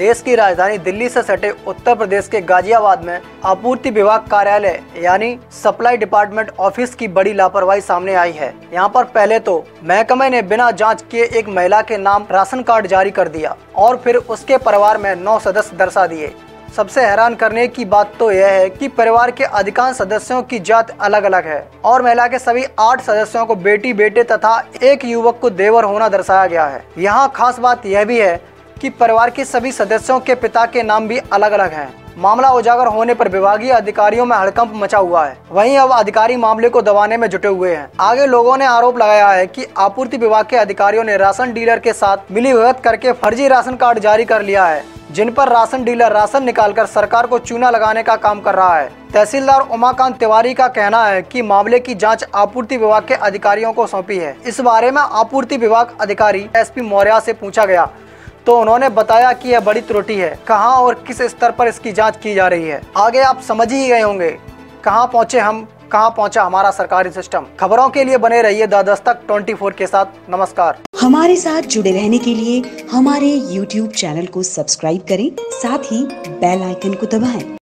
देश की राजधानी दिल्ली से सटे उत्तर प्रदेश के गाजियाबाद में आपूर्ति विभाग कार्यालय, यानी सप्लाई डिपार्टमेंट ऑफ़िस की बड़ी लापरवाही सामने आई है। यहाँ पर पहले तो महकमे ने बिना जाँच किए एक महिला के नाम राशन कार्ड जारी कर दिया और फिर उसके परिवार में नौ सदस्य दर्शा दिए। सबसे हैरान करने की बात तो यह है कि परिवार के अधिकांश सदस्यों की जात अलग अलग है और महिला के सभी आठ सदस्यों को बेटी बेटे तथा एक युवक को देवर होना दर्शाया गया है। यहाँ खास बात यह भी है कि परिवार के सभी सदस्यों के पिता के नाम भी अलग अलग हैं। मामला उजागर होने पर विभागीय अधिकारियों में हड़कंप मचा हुआ है। वहीं अब अधिकारी मामले को दबाने में जुटे हुए हैं। आगे लोगों ने आरोप लगाया है कि आपूर्ति विभाग के अधिकारियों ने राशन डीलर के साथ मिली भगत करके फर्जी राशन कार्ड जारी कर लिया है, जिन पर राशन डीलर राशन निकालकर सरकार को चूना लगाने का काम कर रहा है। तहसीलदार उमाकांत तिवारी का कहना है कि मामले की जाँच आपूर्ति विभाग के अधिकारियों को सौंपी है। इस बारे में आपूर्ति विभाग अधिकारी एसपी मौर्या से पूछा गया। तो उन्होंने बताया कि यह बड़ी त्रुटि है। कहाँ और किस स्तर पर इसकी जाँच की जा रही है? आगे आप समझ ही गए होंगे। कहाँ पहुँचे हम? कहाँ पहुँचा हमारा सरकारी सिस्टम? खबरों के लिए बने रहिए द दस्तक 24 के साथ। नमस्कार। हमारे साथ जुड़े रहने के लिए हमारे YouTube चैनल को सब्सक्राइब करें, साथ ही बेल आइकन को दबाएँ।